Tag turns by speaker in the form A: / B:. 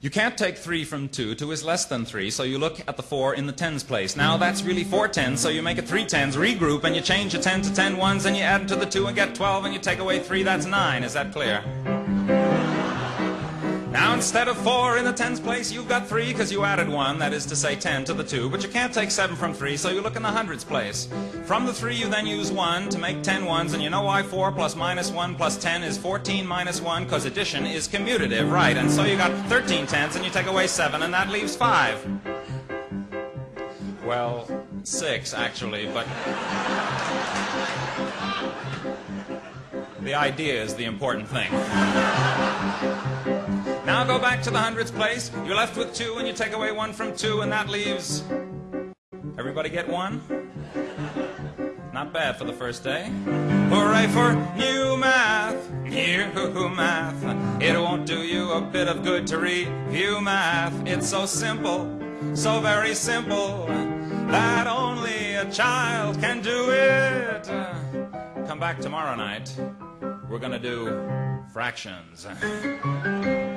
A: You can't take 3 from 2. 2 is less than 3, so you look at the 4 in the tens place. Now that's really 4 tens, so you make it 3 tens, regroup, and you change the 10 to 10 ones, and you add to the 2 and get 12, and you take away 3, that's 9. Is that clear? Instead of 4 in the tens place, you've got 3 because you added 1, that is to say 10 to the 2, but you can't take 7 from 3, so you look in the hundreds place. From the 3 you then use 1 to make ten ones, and you know why 4 plus minus 1 plus 10 is 14 minus 1, because addition is commutative, right? And so you got thirteen tens, and you take away 7, and that leaves 5. Well, 6 actually, but... The idea is the important thing. To the hundreds place. You're left with two, and you take away one from two, and that leaves. Everybody get one? Not bad for the first day. Hooray for new math, new math. It won't do you a bit of good to review math. It's so simple, so very simple, that only a child can do it. Come back tomorrow night. We're gonna do fractions.